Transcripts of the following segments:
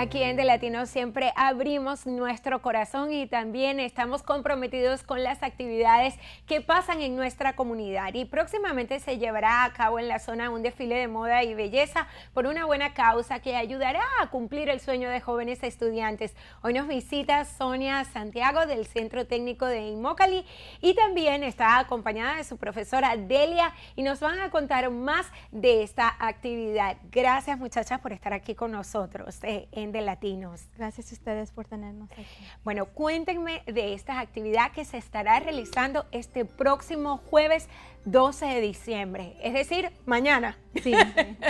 Aquí en De Latino siempre abrimos nuestro corazón y también estamos comprometidos con las actividades que pasan en nuestra comunidad. Y próximamente se llevará a cabo en la zona un desfile de moda y belleza por una buena causa que ayudará a cumplir el sueño de jóvenes estudiantes. Hoy nos visita Sonia Santiago del Centro Técnico de Imócali y también está acompañada de su profesora Delia y nos van a contar más de esta actividad. Gracias muchachas por estar aquí con nosotros. Eh, de Latinos. Gracias a ustedes por tenernos aquí. Bueno, cuéntenme de esta actividad que se estará realizando este próximo jueves 12 de diciembre, es decir, mañana. Sí,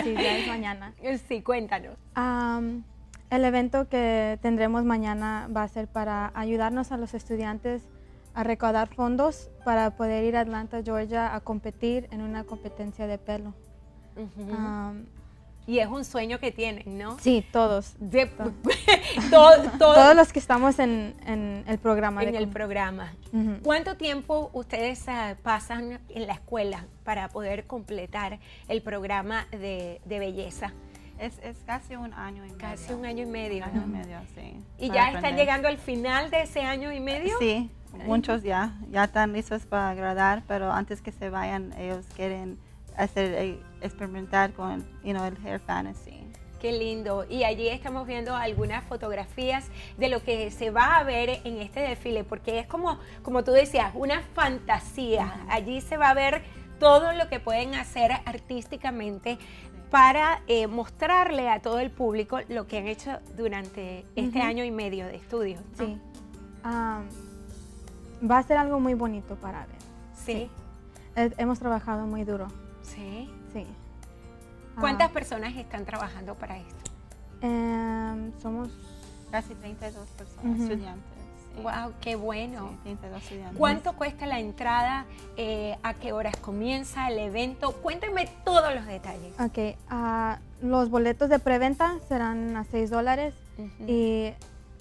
sí, ya es mañana. Sí, cuéntanos. el evento que tendremos mañana va a ser para ayudarnos a los estudiantes a recaudar fondos para poder ir a Atlanta, Georgia, a competir en una competencia de pelo. Y es un sueño que tienen, ¿no? Sí, todos. todos los que estamos en, el programa. En el programa. ¿Cuánto tiempo ustedes ah, pasan en la escuela para poder completar el programa de, belleza? Es, casi un año y medio. Casi un año y medio. Un año y medio, sí. ¿Y ya están llegando al final de ese año y medio? Sí, muchos ya. Ya están listos para agradar, pero antes que se vayan, ellos quieren hacer, eh, experimentar con you know, el hair fantasy. Qué lindo. Y allí estamos viendo algunas fotografías de lo que se va a ver en este desfile, porque es como, como tú decías, una fantasía. Allí se va a ver todo lo que pueden hacer artísticamente para eh, mostrarle a todo el público lo que han hecho durante este año y medio de estudio. Sí. va a ser algo muy bonito para ver. Sí. hemos trabajado muy duro. Sí. Sí. ¿Cuántas ah. personas están trabajando para esto? Em, somos casi 32 personas, estudiantes. Wow, qué bueno. Sí, 32 estudiantes. ¿Cuánto cuesta la entrada? Eh, ¿A qué horas comienza el evento? Cuéntenme todos los detalles. Ok, uh, los boletos de preventa serán a 6 dólares y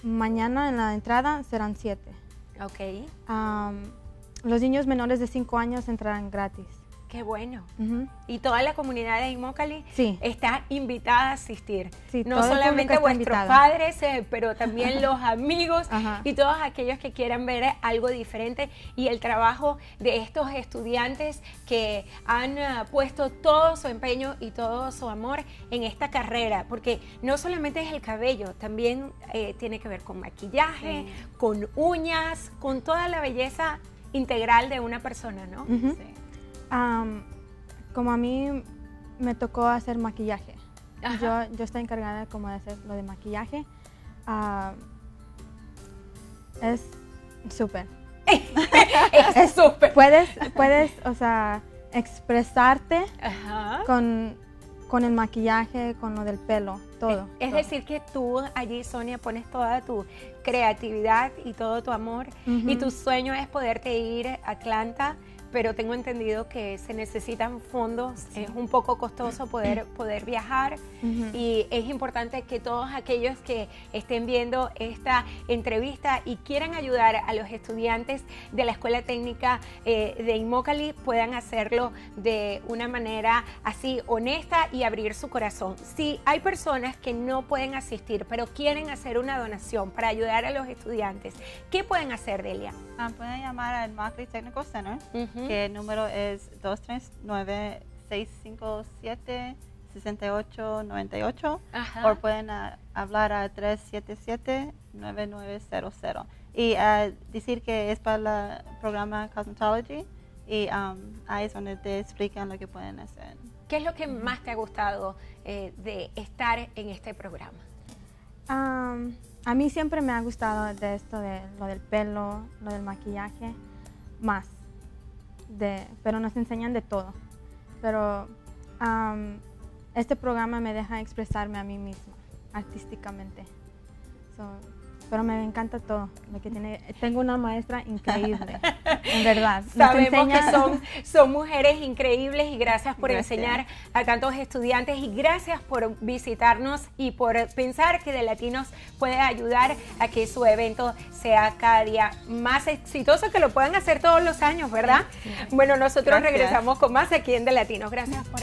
mañana en la entrada serán 7. Ok. los niños menores de 5 años entrarán gratis. Qué bueno. Y toda la comunidad de Imócali está invitada a asistir. no solamente vuestros padres, eh, pero también los amigos y todos aquellos que quieran ver algo diferente. Y el trabajo de estos estudiantes que han eh, puesto todo su empeño y todo su amor en esta carrera, porque no solamente es el cabello, también eh, tiene que ver con maquillaje, con uñas, con toda la belleza integral de una persona, ¿no? Sí como a mí me tocó hacer maquillaje. Yo, yo estoy encargada como de hacer lo de maquillaje. es súper. es súper. Puedes, puedes, o sea, expresarte con, con el maquillaje, con lo del pelo, todo. Es, decir, que tú allí, Sonia, pones toda tu creatividad y todo tu amor y tu sueño es poderte ir a Atlanta pero tengo entendido que se necesitan fondos, es un poco costoso poder, poder viajar y es importante que todos aquellos que estén viendo esta entrevista y quieran ayudar a los estudiantes de la Escuela Técnica eh, de Imócali puedan hacerlo de una manera así honesta y abrir su corazón. Si hay personas que no pueden asistir, pero quieren hacer una donación para ayudar a los estudiantes, ¿qué pueden hacer, Delia? Ah, pueden llamar al Immokalee Technical Center que el número es 239-657-6898 o pueden ah, hablar a 377-9900 y uh, decir que es para el programa Cosmetology y um, ahí es donde te explican lo que pueden hacer. ¿Qué es lo que más te ha gustado eh, de estar en este programa? Um, a mí siempre me ha gustado de esto, de lo del pelo, lo del maquillaje, más pero nos enseñan de todo. Pero este programa me deja expresarme a mí misma artísticamente. Pero me encanta todo. Lo que tiene, tengo una maestra increíble, en verdad. Sabemos que son, son mujeres increíbles y gracias por enseñar a tantos estudiantes y gracias por visitarnos y por pensar que de Latinos puede ayudar a que su evento sea cada día más exitoso, que lo puedan hacer todos los años, ¿verdad? Bueno, nosotros regresamos con más aquí en De Latinos. Gracias por